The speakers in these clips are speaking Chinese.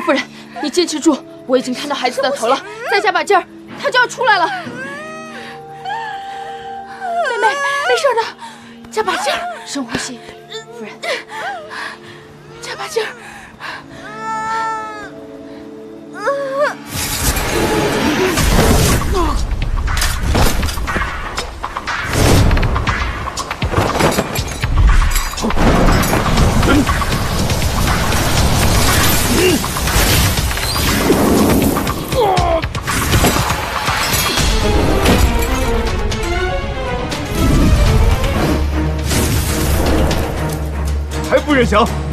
夫人，你坚持住，我已经看到孩子的头了，再加把劲儿，他就要出来了。妹妹，没事的，加把劲儿，深呼吸。夫人，加把劲儿。还不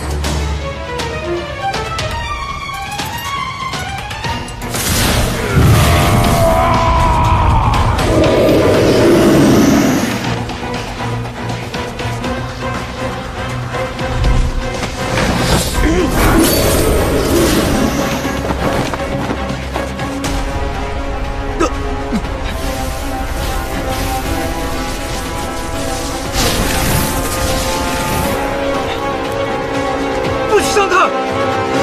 杀？他！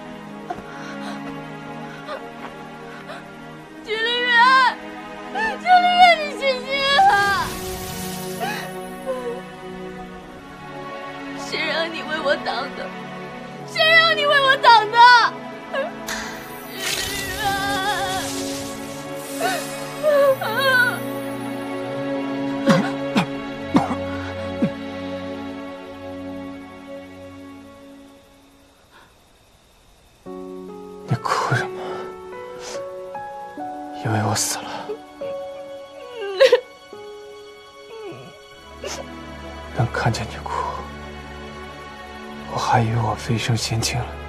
因为我死了。能看见你哭，我还以为我飞升仙境了。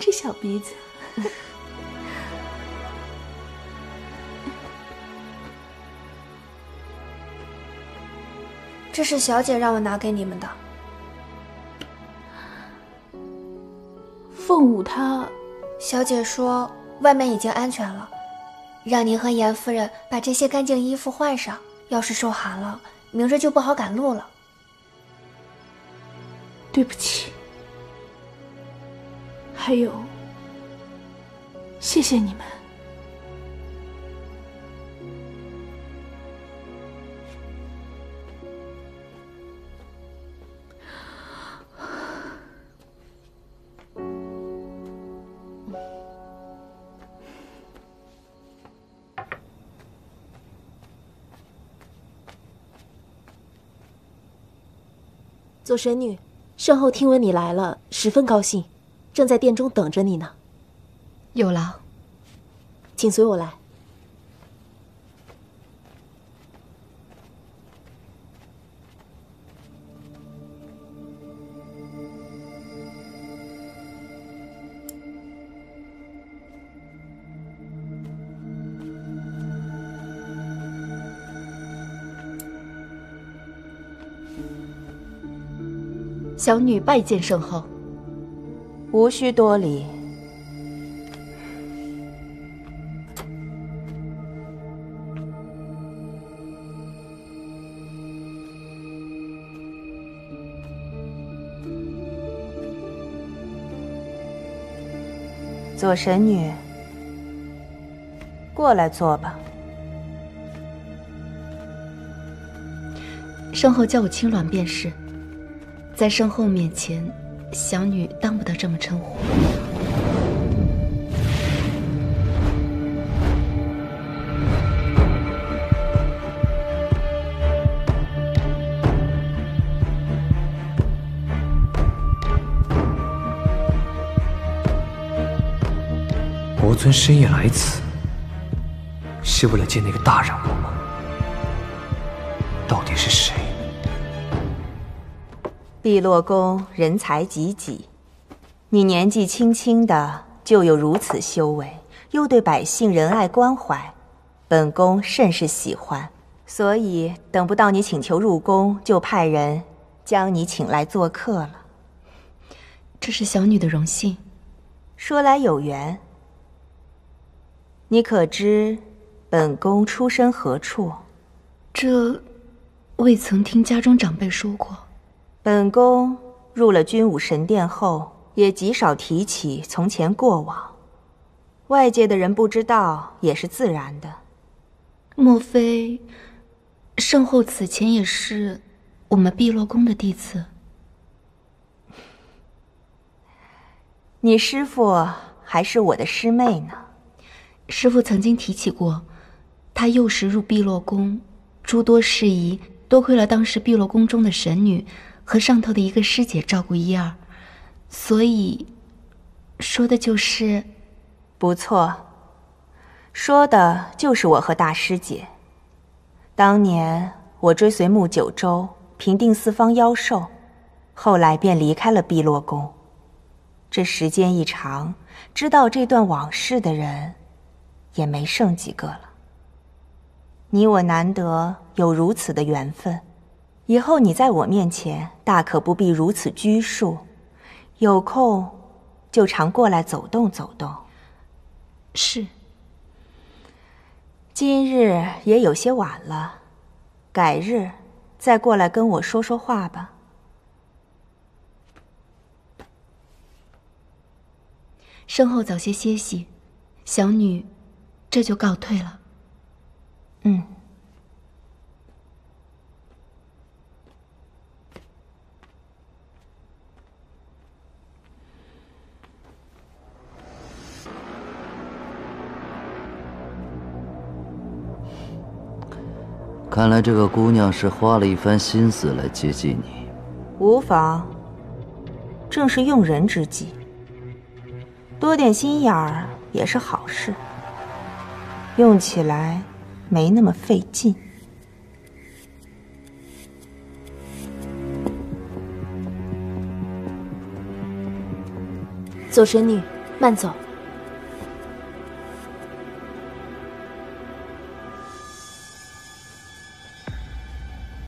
这小鼻子，这是小姐让我拿给你们的。凤舞她，小姐说外面已经安全了，让您和严夫人把这些干净衣服换上。要是受寒了，明日就不好赶路了。对不起。还有，谢谢你们。做神女，圣后听闻你来了，十分高兴，正在殿中等着你呢。有劳，请随我来。小女拜见圣后。无需多礼。左神女过来坐吧。身后叫我青鸾便是在身后面前小女当不得这么称呼。魔尊深夜来此，是为了见那个大人物吗？到底是谁？碧落宫人才济济，你年纪轻轻的就有如此修为，又对百姓仁爱关怀，本宫甚是喜欢。所以等不到你请求入宫，就派人将你请来做客了。这是小女的荣幸。说来有缘。你可知本宫出身何处？这未曾听家中长辈说过。本宫入了君武神殿后，也极少提起从前过往，外界的人不知道也是自然的。莫非圣后此前也是我们碧落宫的弟子？你师父还是我的师妹呢。师父曾经提起过，他幼时入碧落宫，诸多事宜多亏了当时碧落宫中的神女和上头的一个师姐照顾一二，所以说的就是不错，说的就是我和大师姐。当年我追随穆九州平定四方妖兽，后来便离开了碧落宫。这时间一长，知道这段往事的人。也没剩几个了。你我难得有如此的缘分，以后你在我面前大可不必如此拘束，有空就常过来走动走动。是。今日也有些晚了，改日再过来跟我说说话吧。身后早些歇息，小女。这就告退了。嗯。看来这个姑娘是花了一番心思来接近你。无妨，正是用人之际，多点心眼儿也是好事。用起来没那么费劲。左神女，慢走。